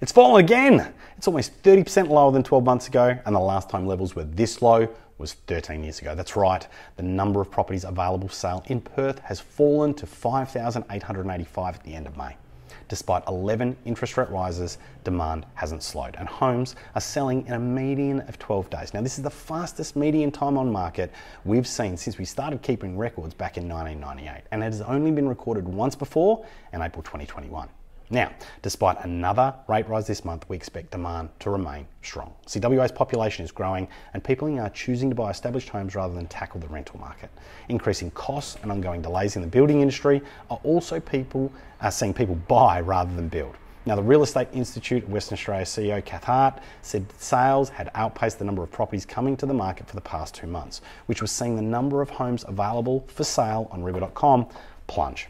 It's fallen again. It's almost 30% lower than 12 months ago, and the last time levels were this low was 13 years ago. That's right, the number of properties available for sale in Perth has fallen to 5,885 at the end of May. Despite 11 interest rate rises, demand hasn't slowed, and homes are selling in a median of 12 days. Now, this is the fastest median time on market we've seen since we started keeping records back in 1998, and it has only been recorded once before in April 2021. Now, despite another rate rise this month, we expect demand to remain strong. See, WA's population is growing and people are choosing to buy established homes rather than tackle the rental market. Increasing costs and ongoing delays in the building industry are also people are seeing people buy rather than build. Now, the Real Estate Institute Western Australia CEO Cath Hart said sales had outpaced the number of properties coming to the market for the past two months, which was seeing the number of homes available for sale on reiwa.com plunge.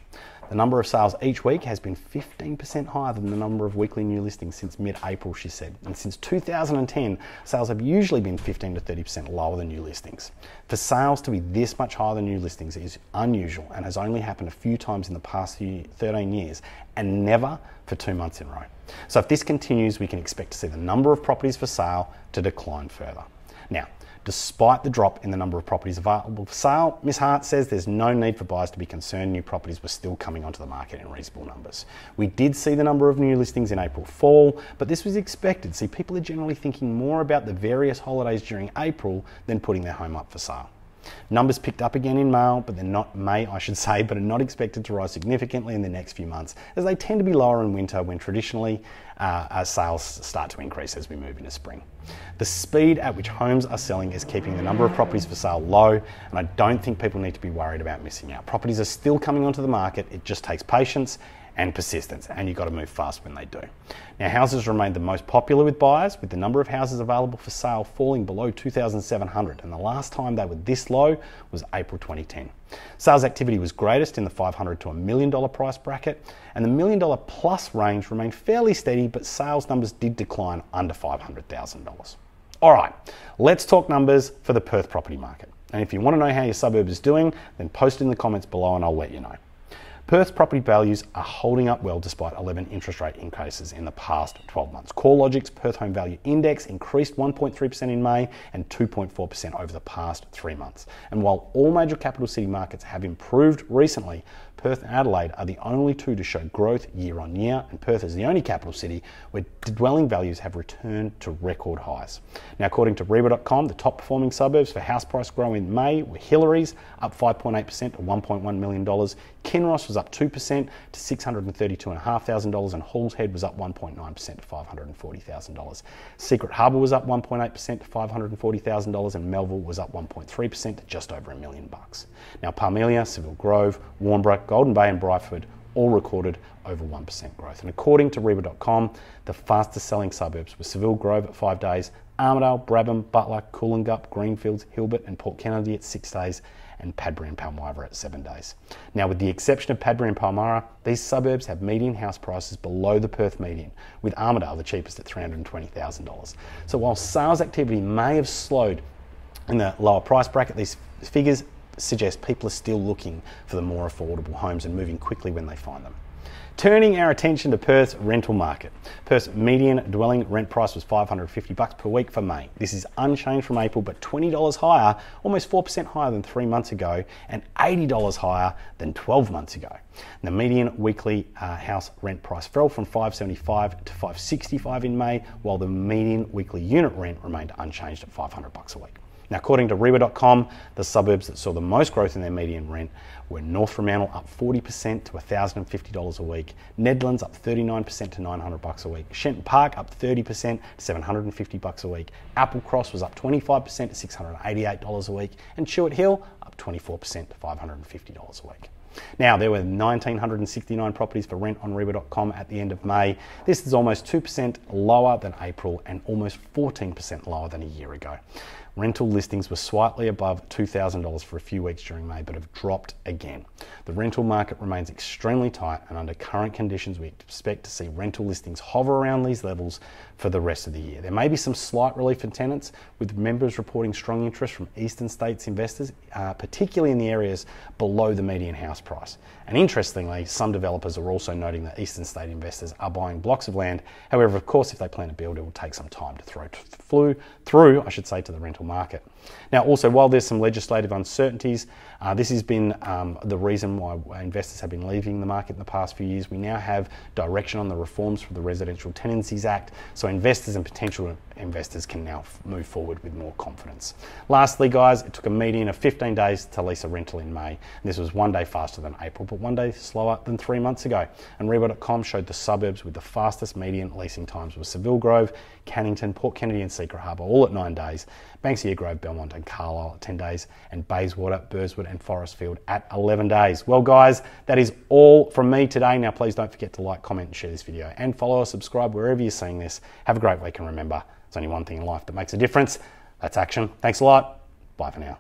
The number of sales each week has been 15% higher than the number of weekly new listings since mid April, she said. And since 2010, sales have usually been 15 to 30% lower than new listings. For sales to be this much higher than new listings is unusual and has only happened a few times in the past 13 years and never for two months in a row. So if this continues, we can expect to see the number of properties for sale to decline further. Now, Despite the drop in the number of properties available for sale, Ms Hart says there's no need for buyers to be concerned new properties were still coming onto the market in reasonable numbers. We did see the number of new listings in April fall, but this was expected. See, people are generally thinking more about the various holidays during April than putting their home up for sale. Numbers picked up again in May, but they're not May, I should say, but are not expected to rise significantly in the next few months, as they tend to be lower in winter when traditionally uh, sales start to increase as we move into spring. The speed at which homes are selling is keeping the number of properties for sale low, and I don't think people need to be worried about missing out. Properties are still coming onto the market, it just takes patience and persistence, and you've got to move fast when they do. Now, houses remain the most popular with buyers, with the number of houses available for sale falling below 2,700, and the last time they were this low was April 2010. Sales activity was greatest in the 500 to a million dollar price bracket, and the million dollar plus range remained fairly steady, but sales numbers did decline under $500,000. All right, let's talk numbers for the Perth property market. And if you want to know how your suburb is doing, then post in the comments below and I'll let you know. Perth's property values are holding up well despite 11 interest rate increases in the past 12 months. CoreLogic's Perth Home Value Index increased 1.3% in May and 2.4% over the past three months. And while all major capital city markets have improved recently, Perth and Adelaide are the only two to show growth year on year, and Perth is the only capital city where dwelling values have returned to record highs. Now, according to reiwa.com, the top performing suburbs for house price growth in May were Hillarys, up 5.8% to $1.1 million, Kinross was up 2% to $632,500, and Halls Head was up 1.9% to $540,000. Secret Harbour was up 1.8% to $540,000, and Melville was up 1.3% to just over a million bucks. Now, Parmelia, Seville Grove, Warnbro, Golden Bay and Byford all recorded over 1% growth. And according to reiwa.com, the fastest selling suburbs were Seville Grove at five days, Armadale, Brabham, Butler, Coodanup, Greenfields, Hilbert, and Port Kennedy at six days, and Padbury and Palmyra at seven days. Now, with the exception of Padbury and Palmyra, these suburbs have median house prices below the Perth median, with Armadale the cheapest at $320,000. So while sales activity may have slowed in the lower price bracket, these figures suggest people are still looking for the more affordable homes and moving quickly when they find them. Turning our attention to Perth's rental market. Perth's median dwelling rent price was 550 bucks per week for May. This is unchanged from April, but $20 higher, almost 4% higher than three months ago, and $80 higher than 12 months ago. The median weekly uh, house rent price fell from 575 to 565 in May, while the median weekly unit rent remained unchanged at 500 bucks a week. Now, according to reiwa.com, the suburbs that saw the most growth in their median rent were North Fremantle up 40% to $1,050 a week, Nedlands up 39% to 900 bucks a week, Shenton Park up 30% to 750 bucks a week, Applecross was up 25% to $688 a week, and Chewett Hill up 24% to $550 a week. Now, there were 1,969 properties for rent on reiwa.com at the end of May. This is almost 2% lower than April and almost 14% lower than a year ago. Rental listings were slightly above $2,000 for a few weeks during May, but have dropped again. The rental market remains extremely tight, and under current conditions, we expect to see rental listings hover around these levels for the rest of the year. There may be some slight relief for tenants, with members reporting strong interest from eastern states investors, uh, particularly in the areas below the median house price. And interestingly, some developers are also noting that eastern state investors are buying blocks of land. However, of course, if they plan to build, it will take some time to throw through, through I should say, to the rental market. Now, also, while there's some legislative uncertainties, uh, this has been um, the reason why investors have been leaving the market in the past few years. We now have direction on the reforms for the Residential Tenancies Act, so investors and potential investors can now move forward with more confidence. Lastly, guys, it took a median of 15 days to lease a rental in May. This was one day faster than April, but one day slower than three months ago. And reiwa.com showed the suburbs with the fastest median leasing times were Seville Grove, Cannington, Port Kennedy, and Secret Harbour, all at nine days. Banksia Grove, Belmont, and Carlisle at 10 days, and Bayswater, Burswood, and Forestfield at 11 days. Well, guys, that is all from me today. Now, please don't forget to like, comment, and share this video, and follow or subscribe wherever you're seeing this. Have a great week, and remember, there's only one thing in life that makes a difference. That's action. Thanks a lot. Bye for now.